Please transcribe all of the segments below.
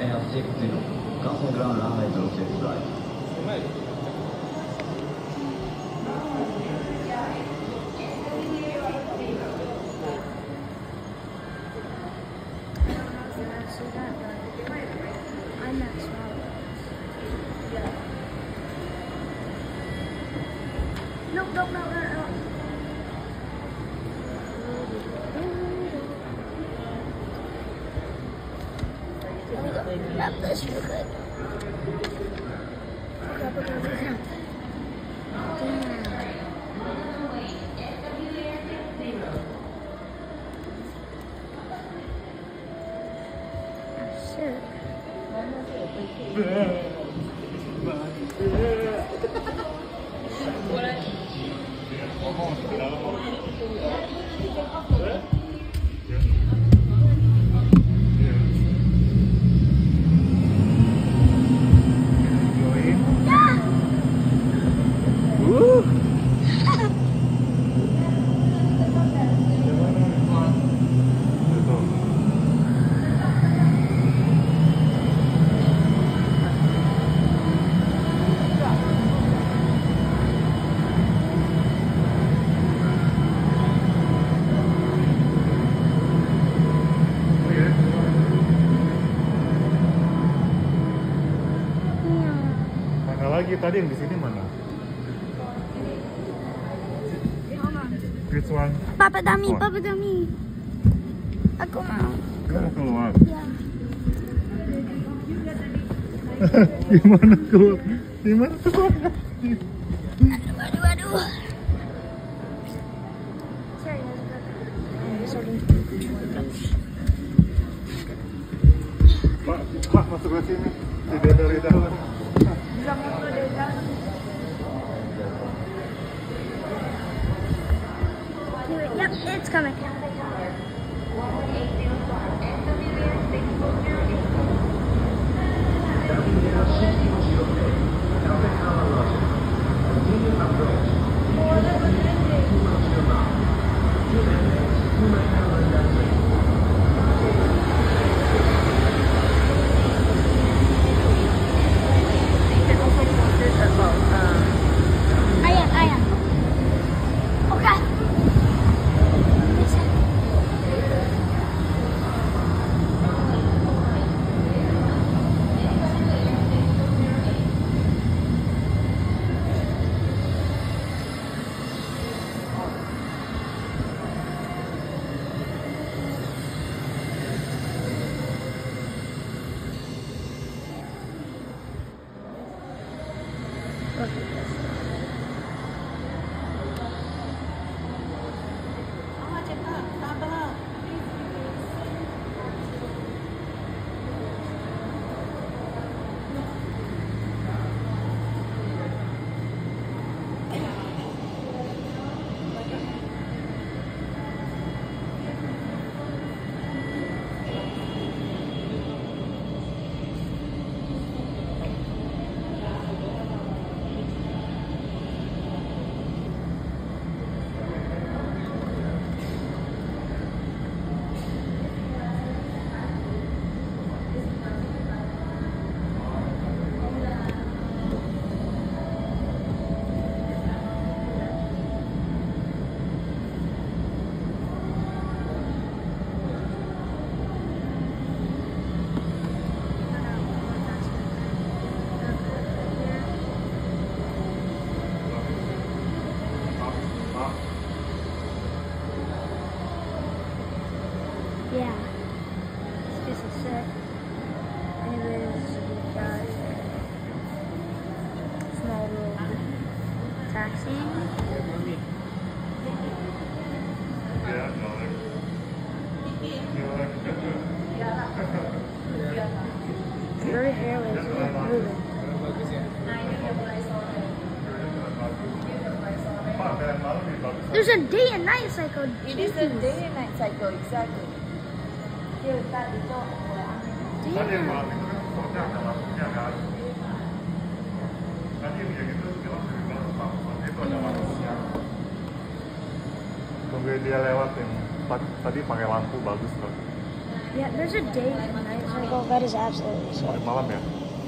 NS60 Council Ground Runway 06 Right ノックノックノッ grab this real quick. Grab it, grab it, grab it. Damn. tadi yang di sini mana? Which one? Papa What? Papa Dummy. Aku mau. Kamu mau keluar. Ya. Gimana keluar? Gimana keluar? Aduh, aduh, aduh. Pak, Pak masuk ke sini. Tidak dari dalam. Yep, it's coming. Yeah. It's just a set. Anyways, we got small little taxiing. Ya, no. Very hairless, but moving. Pak, kalian malam nih bagus. There's a day and night cycle. It is a day and night cycle, exactly. Tunggu dia lewat yang tadi pakai lampu bagus tuh. Yeah, there's a day and night cycle. Well, that is absolutely malam ya.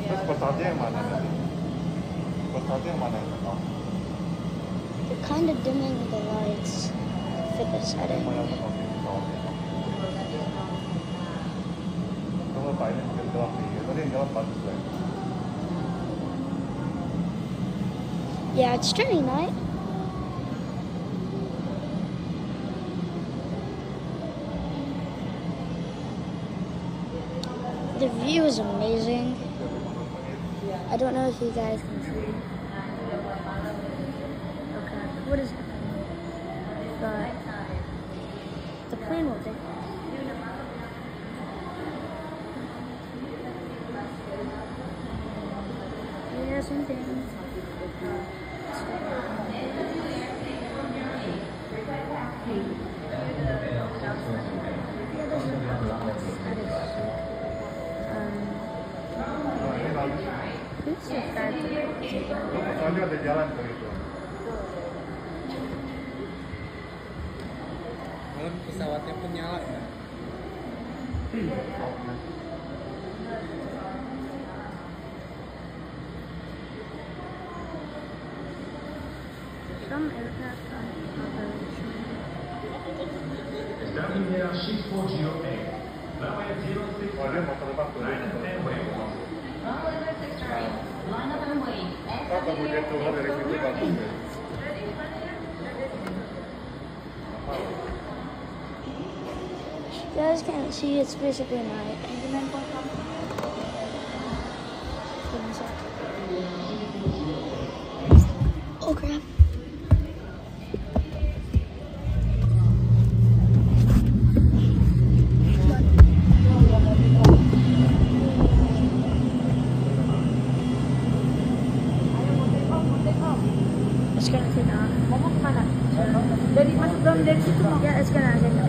Terus pesawatnya yang mana nanti? Pesawatnya yang mana yang tetap? They're kind of dimming the lights for the setting. Lah. Yeah, it's turning night. The view is amazing. I don't know if you guys can see. Okay, what is it? But the plane will take something. Ada jalan. Malam pesawatnya pun nyala ya. Some aircraft are in operation. Starting air 6408. Runway 06. Dia mau terbang tuh. dia mau terbang. Kalau kemudian keluar dari situ bagus ya. You guys can't see, it's basically night. Oh crap. Esken. Dari Mas belum dari situ mau? Ya Esken aja.